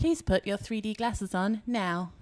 Please put your 3D glasses on now.